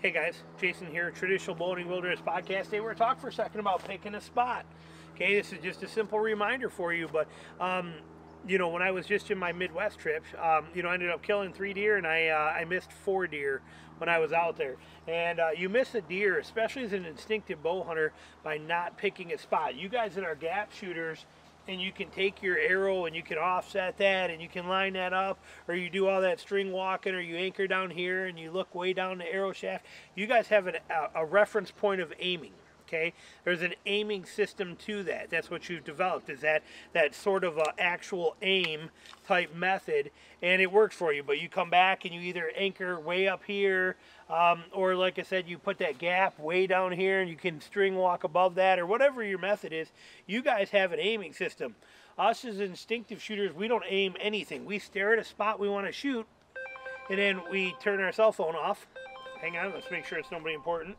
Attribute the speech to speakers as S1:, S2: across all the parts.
S1: Hey guys, Jason here, Traditional Bowhunting Wilderness Podcast. Today we're talk for a second about picking a spot. Okay, this is just a simple reminder for you, but um, you know, when I was just in my Midwest trip, um, you know, I ended up killing three deer and I uh, I missed four deer when I was out there. And uh, you miss a deer, especially as an instinctive bow hunter, by not picking a spot. You guys that are gap shooters and you can take your arrow and you can offset that and you can line that up or you do all that string walking or you anchor down here and you look way down the arrow shaft. You guys have an, a, a reference point of aiming okay? There's an aiming system to that. That's what you've developed is that that sort of a actual aim type method and it works for you. But you come back and you either anchor way up here um, or like I said you put that gap way down here and you can string walk above that or whatever your method is you guys have an aiming system. Us as instinctive shooters we don't aim anything. We stare at a spot we want to shoot and then we turn our cell phone off. Hang on let's make sure it's nobody important.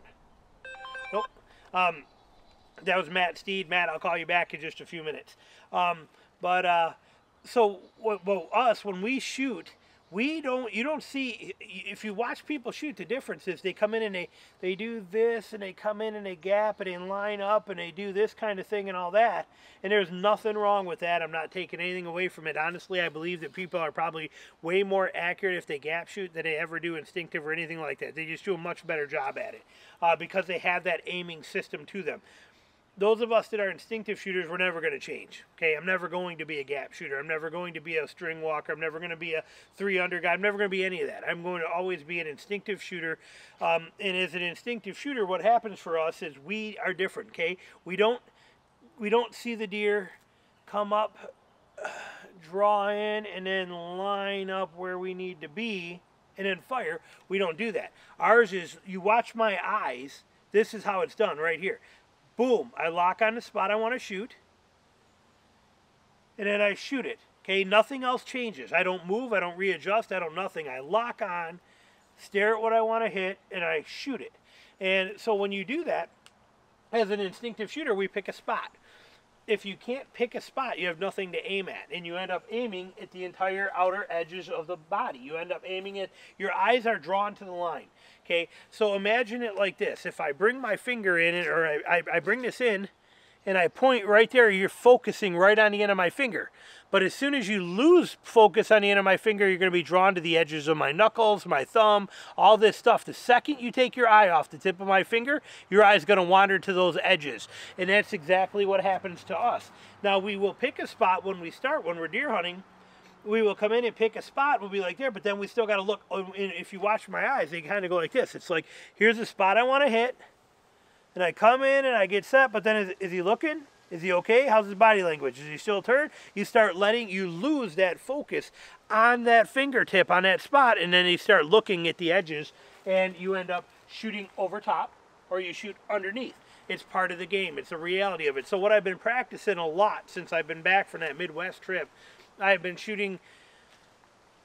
S1: Nope um, that was Matt Steed. Matt, I'll call you back in just a few minutes. Um, but uh, so, well, us when we shoot, we don't. You don't see if you watch people shoot. The difference is they come in and they they do this and they come in and they gap and they line up and they do this kind of thing and all that. And there's nothing wrong with that. I'm not taking anything away from it. Honestly, I believe that people are probably way more accurate if they gap shoot than they ever do instinctive or anything like that. They just do a much better job at it uh, because they have that aiming system to them those of us that are instinctive shooters, we're never going to change. Okay, I'm never going to be a gap shooter. I'm never going to be a string walker. I'm never going to be a three under guy. I'm never going to be any of that. I'm going to always be an instinctive shooter. Um, and as an instinctive shooter, what happens for us is we are different. Okay, we don't we don't see the deer come up, draw in, and then line up where we need to be, and then fire. We don't do that. Ours is you watch my eyes. This is how it's done right here. Boom, I lock on the spot I want to shoot. And then I shoot it. Okay, nothing else changes. I don't move, I don't readjust, I don't nothing. I lock on, stare at what I want to hit, and I shoot it. And so when you do that, as an instinctive shooter, we pick a spot. If you can't pick a spot, you have nothing to aim at, and you end up aiming at the entire outer edges of the body. You end up aiming at, your eyes are drawn to the line. Okay, so imagine it like this. If I bring my finger in, or I, I, I bring this in, and I point right there, you're focusing right on the end of my finger. But as soon as you lose focus on the end of my finger, you're going to be drawn to the edges of my knuckles, my thumb, all this stuff. The second you take your eye off the tip of my finger, your eye is going to wander to those edges. And that's exactly what happens to us. Now, we will pick a spot when we start, when we're deer hunting, we will come in and pick a spot. We'll be like there, but then we still got to look. Oh, if you watch my eyes, they kind of go like this. It's like here's the spot I want to hit, and I come in and I get set. But then is, is he looking? Is he okay? How's his body language? Is he still turned? You start letting you lose that focus on that fingertip on that spot, and then you start looking at the edges, and you end up shooting over top or you shoot underneath. It's part of the game. It's the reality of it. So what I've been practicing a lot since I've been back from that Midwest trip I've been shooting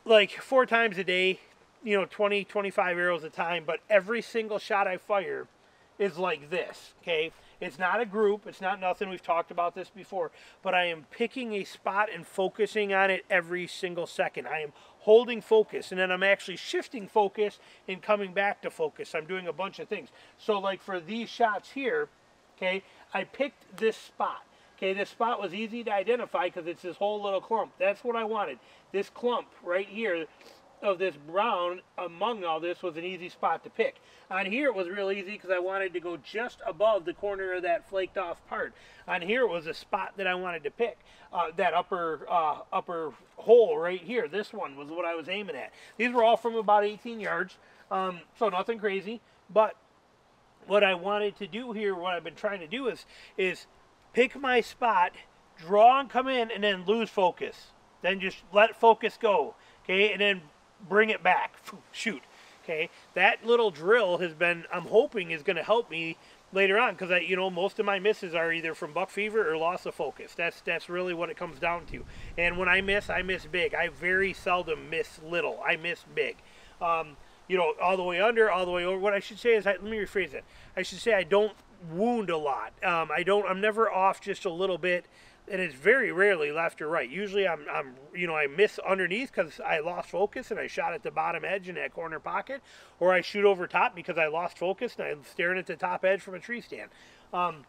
S1: like four times a day, you know, 20, 25 arrows a time, but every single shot I fire is like this, okay? It's not a group, it's not nothing, we've talked about this before, but I am picking a spot and focusing on it every single second. I am holding focus, and then I'm actually shifting focus and coming back to focus. I'm doing a bunch of things. So like for these shots here, okay, I picked this spot. Okay, this spot was easy to identify because it's this whole little clump. That's what I wanted. This clump right here of this brown among all this was an easy spot to pick. On here it was real easy because I wanted to go just above the corner of that flaked off part. On here was a spot that I wanted to pick. Uh, that upper uh, upper hole right here, this one was what I was aiming at. These were all from about 18 yards, um, so nothing crazy. But what I wanted to do here, what I've been trying to do is, is pick my spot, draw and come in, and then lose focus. Then just let focus go, okay, and then bring it back, shoot, okay. That little drill has been, I'm hoping, is going to help me later on because I, you know, most of my misses are either from buck fever or loss of focus. That's that's really what it comes down to. And when I miss, I miss big. I very seldom miss little. I miss big. Um, you know, all the way under, all the way over. What I should say is, I, let me rephrase it. I should say I don't wound a lot. Um, I don't. I'm never off just a little bit. And it's very rarely left or right. Usually I'm, I'm you know, I miss underneath because I lost focus and I shot at the bottom edge in that corner pocket, or I shoot over top because I lost focus and I'm staring at the top edge from a tree stand. Um,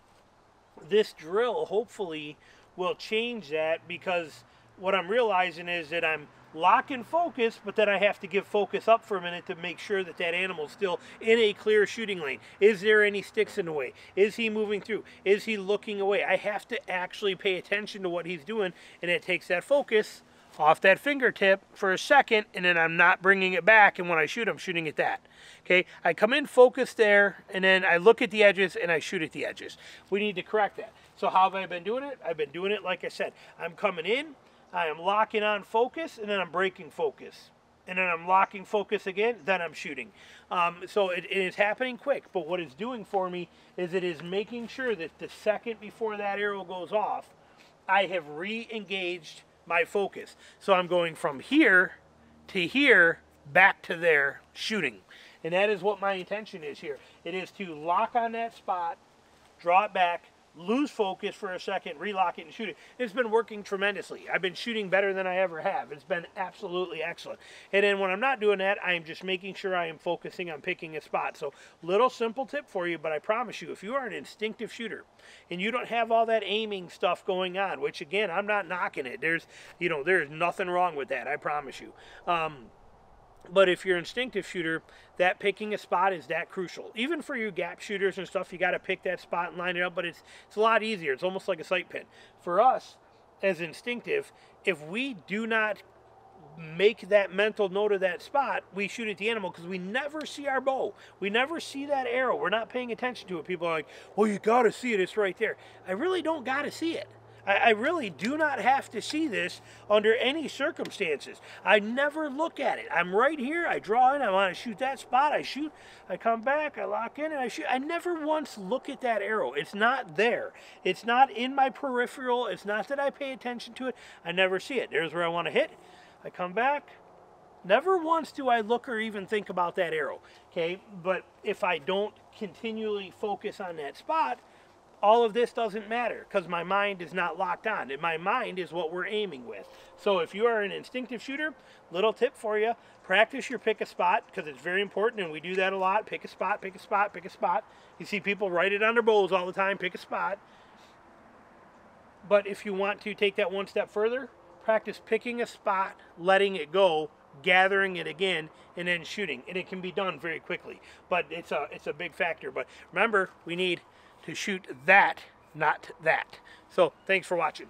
S1: this drill hopefully will change that because what I'm realizing is that I'm lock and focus, but then I have to give focus up for a minute to make sure that that animal's still in a clear shooting lane. Is there any sticks in the way? Is he moving through? Is he looking away? I have to actually pay attention to what he's doing, and it takes that focus off that fingertip for a second, and then I'm not bringing it back, and when I shoot, I'm shooting at that. Okay, I come in focus there, and then I look at the edges, and I shoot at the edges. We need to correct that. So how have I been doing it? I've been doing it like I said. I'm coming in, I am locking on focus and then I'm breaking focus. And then I'm locking focus again, then I'm shooting. Um, so it, it is happening quick, but what it's doing for me is it is making sure that the second before that arrow goes off, I have re-engaged my focus. So I'm going from here to here, back to there, shooting. And that is what my intention is here. It is to lock on that spot, draw it back, lose focus for a second, relock it, and shoot it. It's been working tremendously. I've been shooting better than I ever have. It's been absolutely excellent. And then when I'm not doing that, I am just making sure I am focusing on picking a spot. So little simple tip for you, but I promise you, if you are an instinctive shooter and you don't have all that aiming stuff going on, which again, I'm not knocking it. There's, you know, there's nothing wrong with that. I promise you. Um, but if you're an instinctive shooter, that picking a spot is that crucial. Even for you gap shooters and stuff, you got to pick that spot and line it up, but it's, it's a lot easier. It's almost like a sight pin. For us, as instinctive, if we do not make that mental note of that spot, we shoot at the animal because we never see our bow. We never see that arrow. We're not paying attention to it. People are like, well, you got to see it. It's right there. I really don't got to see it. I, I really do not have to see this under any circumstances. I never look at it. I'm right here. I draw in. I want to shoot that spot. I shoot. I come back. I lock in and I shoot. I never once look at that arrow. It's not there. It's not in my peripheral. It's not that I pay attention to it. I never see it. There's where I want to hit. I come back. Never once do I look or even think about that arrow. Okay, but if I don't continually focus on that spot, all of this doesn't matter because my mind is not locked on. And my mind is what we're aiming with. So if you are an instinctive shooter, little tip for you, practice your pick a spot because it's very important and we do that a lot. Pick a spot, pick a spot, pick a spot. You see people write it on their bows all the time, pick a spot. But if you want to take that one step further, practice picking a spot, letting it go, gathering it again, and then shooting. And it can be done very quickly. But it's a, it's a big factor. But remember, we need to shoot that, not that. So thanks for watching.